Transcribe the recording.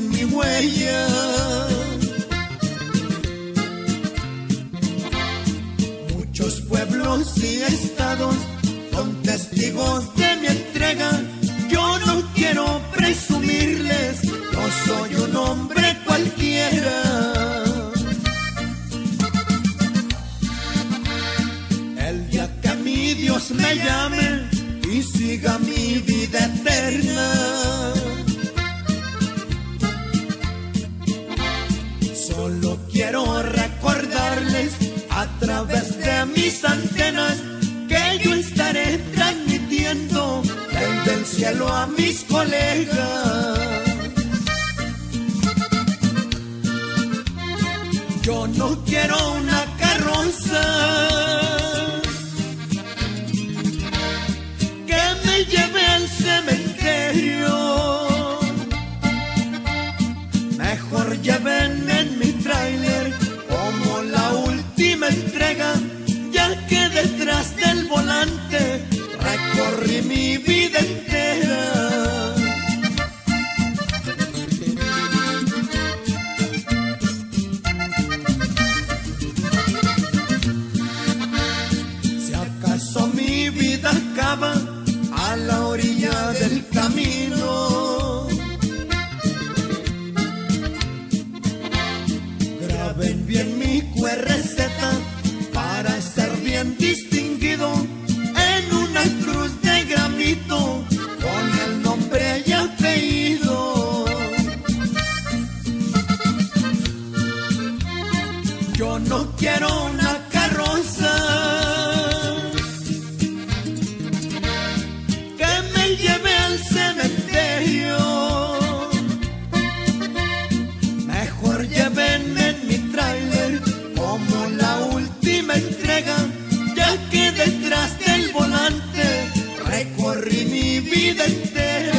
mi huella. Muchos pueblos y estados son testigos de mi entrega. Yo no quiero presumirles, no soy un hombre cualquiera. El día que a mi Dios me llame y siga mi vida eterna. Solo quiero recordarles a través de mis antenas que yo estaré transmitiendo desde el cielo a mis colegas. Yo no quiero una carroza Mejor llévenme en mi tráiler como la última entrega, ya que detrás del volante recorrí mi vida entera. Si acaso mi vida acaba a la orilla del Yo no quiero una carroza que me lleve al cementerio. Mejor llévenme en mi tráiler como la última entrega, ya que detrás del volante recorrí mi vida entera.